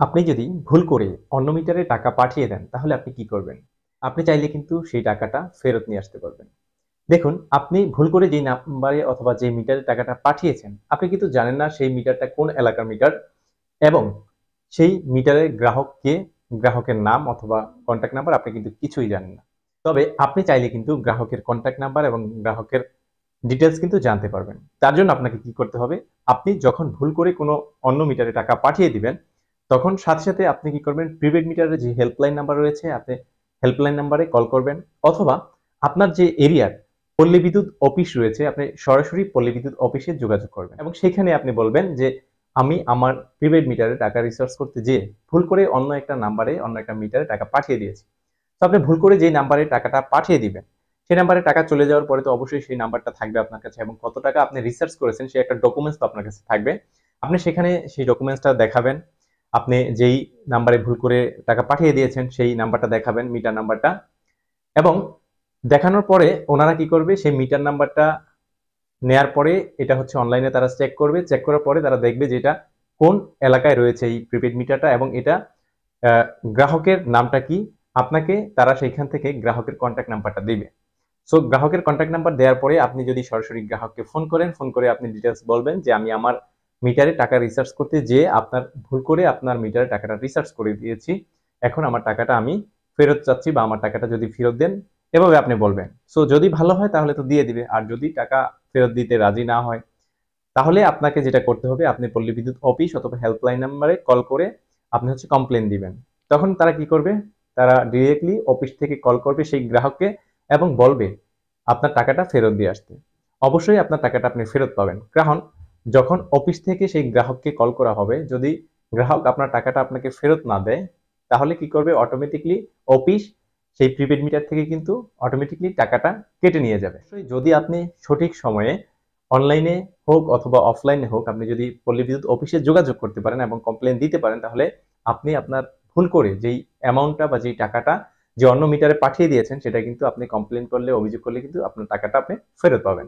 আপনি যদি ভুল করে অন্য মিটারে টাকা পাঠিয়ে দেন, তাহলে আপনি কি করবেন? আপনি চাইলে কিন্তু সেই টাকাটা ফেরত নিয়ে আসতে পারবেন। দেখুন, আপনি ভুল করে যেই নাম্বারে অথবা যে মিটারে টাকাটা পাঠিয়েছেন, আপনি কিন্তু জানেন না সেই মিটারটা কোন এলাকার মিটার এবং সেই মিটারের গ্রাহককে, গ্রাহকের নাম অথবা কন্ট্যাক্ট নাম্বার আপনি কিন্তু কিছুই জানেন না। তবে আপনি চাইলে কিন্তু গ্রাহকের কন্ট্যাক্ট নাম্বার এবং গ্রাহকের ডিটেলস কিন্তু জানতে পারবেন। তার জন্য আপনাকে কি করতে হবে? আপনি যখন ভুল করে কোনো অন্য মিটারে টাকা পাঠিয়ে দিবেন তখন সাথে সাথে আপনি কি করবেন? প্রিপেড মিটারের যে হেল্পলাইন নাম্বার রয়েছে, আপনি হেল্পলাইন নাম্বারে কল করবেন। অথবা আপনার যে এরিয়ার পল্লী বিদ্যুৎ অফিস রয়েছে, আপনি সরাসরি পল্লী বিদ্যুৎ অফিসে যোগাযোগ করবেন। এবং সেখানে আপনি বলবেন যে, আমি আমার প্রিপেড মিটারে টাকা রিচার্জ করতে যেয়ে ভুল করে অন্য একটা নাম্বারে অন্য একটা মিটারে টাকা পাঠিয়ে দিয়েছি। তো আপনি ভুল করে যেই নাম্বারে টাকাটা পাঠিয়ে দিবেন, সেই নাম্বারে টাকা চলে যাওয়ার পরে তো অবশ্যই সেই নাম্বারটা থাকবে আপনার কাছে এবং কত টাকা আপনি রিসার্চ করেছেন, সেই একটা ডকুমেন্টস তো আপনার কাছে থাকবে। আপনি সেখানে সেই ডকুমেন্টসটা দেখাবেন। আপনি যেই নাম্বারে ভুল করে টাকা পাঠিয়ে দিয়েছেন, সেই নাম্বারটা দেখাবেন, মিটার নাম্বারটা। এবং দেখানোর পরে ওনারা কি করবে, সেই মিটার নাম্বারটা নেয়ার পরে এটা হচ্ছে অনলাইনে তারা চেক করবে। চেক করার পরে তারা দেখবে যে এটা কোন এলাকায় রয়েছে এই প্রিপেড মিটারটা এবং এটা গ্রাহকের নামটা কি। আপনাকে তারা সেইখান থেকে গ্রাহকের কন্ট্যাক্ট নাম্বারটা দিবে। সো গ্রাহকের কন্ট্যাক্ট নাম্বার দেওয়ার পরে আপনি যদি সরাসরি গ্রাহককে ফোন করেন ফোন করে আপনি ডিটেলস বলবেন যে আমি আমার মিটারে টাকা রিসার্চ করতে যে আপনার ভুল করে আপনার মিটারে টাকাটা রিসার্চ করে দিয়েছি। এখন আমার টাকাটা আমি ফেরত চাচ্ছি বা আমার টাকাটা যদি ফেরত দেন, এভাবে আপনি বলবেন। সো যদি ভালো হয় তাহলে তো দিয়ে দিবে। আর যদি টাকা ফেরত দিতে রাজি না হয়, তাহলে আপনাকে যেটা করতে হবে, আপনি পল্লী বিদ্যুৎ অফিস অথবা হেল্পলাইন নাম্বারে কল করে আপনি হচ্ছে কমপ্লেন দিবেন। তখন তারা কি করবে? তারা ডিরেক্টলি অফিস থেকে কল করবে সেই গ্রাহককে এবং বলবে, আপনার টাকাটা ফেরত দিয়ে আসতে। অবশ্যই আপনার টাকাটা আপনি ফেরত পাবেন। কারণ যখন অফিস থেকে সেই গ্রাহককে কল করা হবে, যদি গ্রাহক আপনার টাকাটা আপনাকে ফেরত না দেয়, তাহলে কি করবে? অটোমেটিকলি অফিস সেই প্রিপেড মিটার থেকে কিন্তু অটোমেটিকলি টাকাটা কেটে নিয়ে যাবে। যদি আপনি সঠিক সময়ে অনলাইনে হোক অথবা অফলাইনে হোক, আপনি যদি পল্লী বিদ্যুৎ অফিসে যোগাযোগ করতে পারেন এবং কমপ্লেন দিতে পারেন, তাহলে আপনি আপনার ভুল করে যেই অ্যামাউন্টটা বা যেই টাকাটা যে অন্য মিটারে পাঠিয়ে দিয়েছেন, সেটা কিন্তু আপনি কমপ্লেন করলে, অভিযোগ করলে কিন্তু আপনার টাকাটা আপনি ফেরত পাবেন।